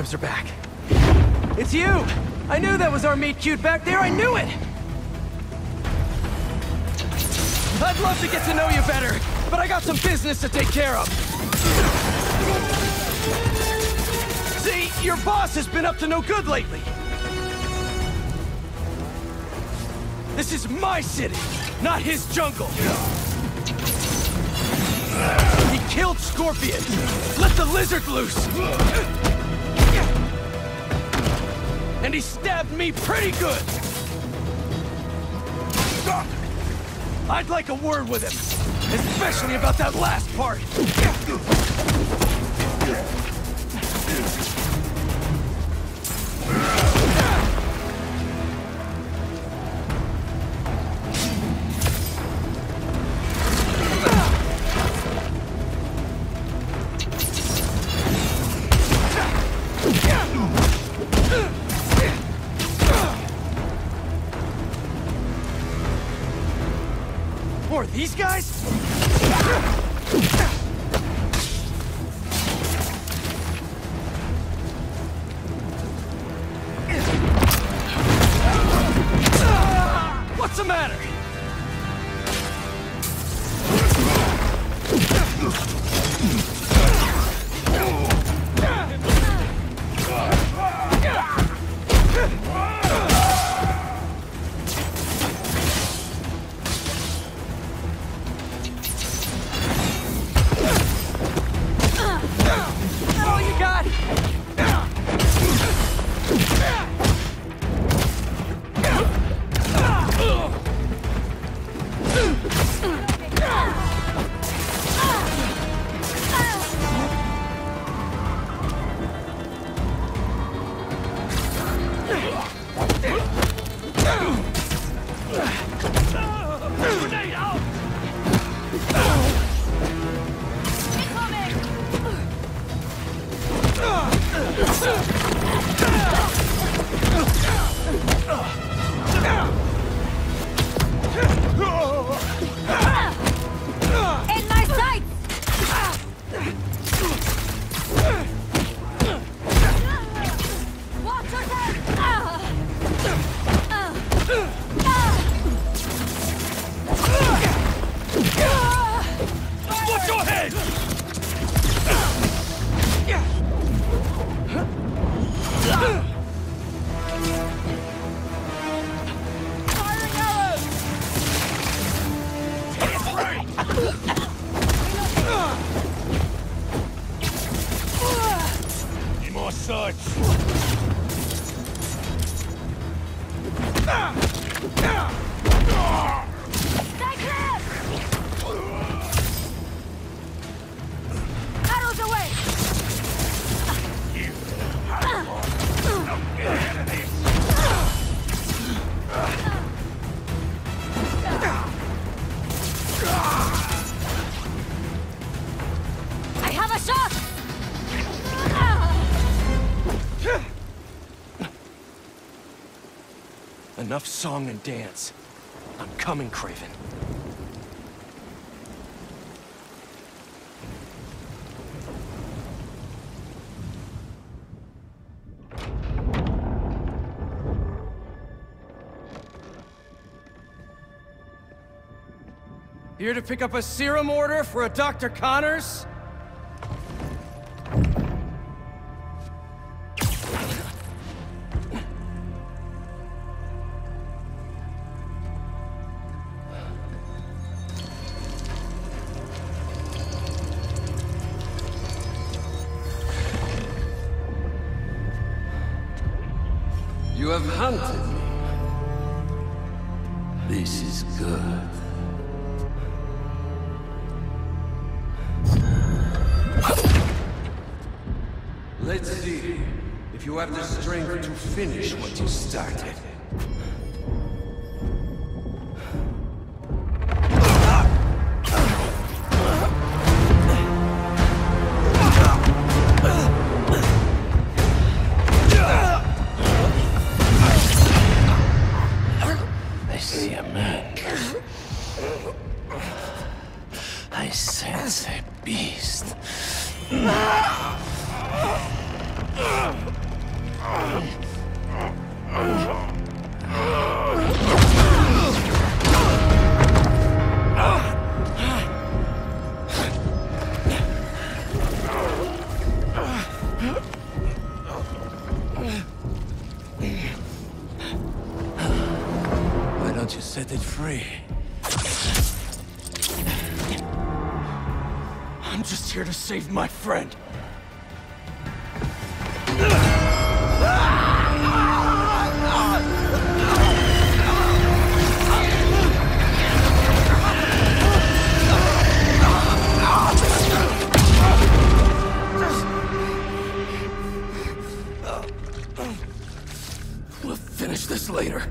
Webs are back. It's you! I knew that was our meet cute back there, I knew it! I'd love to get to know you better, but I got some business to take care of. See, your boss has been up to no good lately. This is my city, not his jungle. He killed Scorpion. Let the lizard loose. And he stabbed me pretty good. I'd like a word with him, especially about that last part. These guys? In Stay Enough song and dance. I'm coming, Kraven. Here to pick up a serum order for a Dr. Connors? You have hunted me. This is good. Let's see if you have the strength to finish what you started. I'm just here to save my friend. We'll finish this later.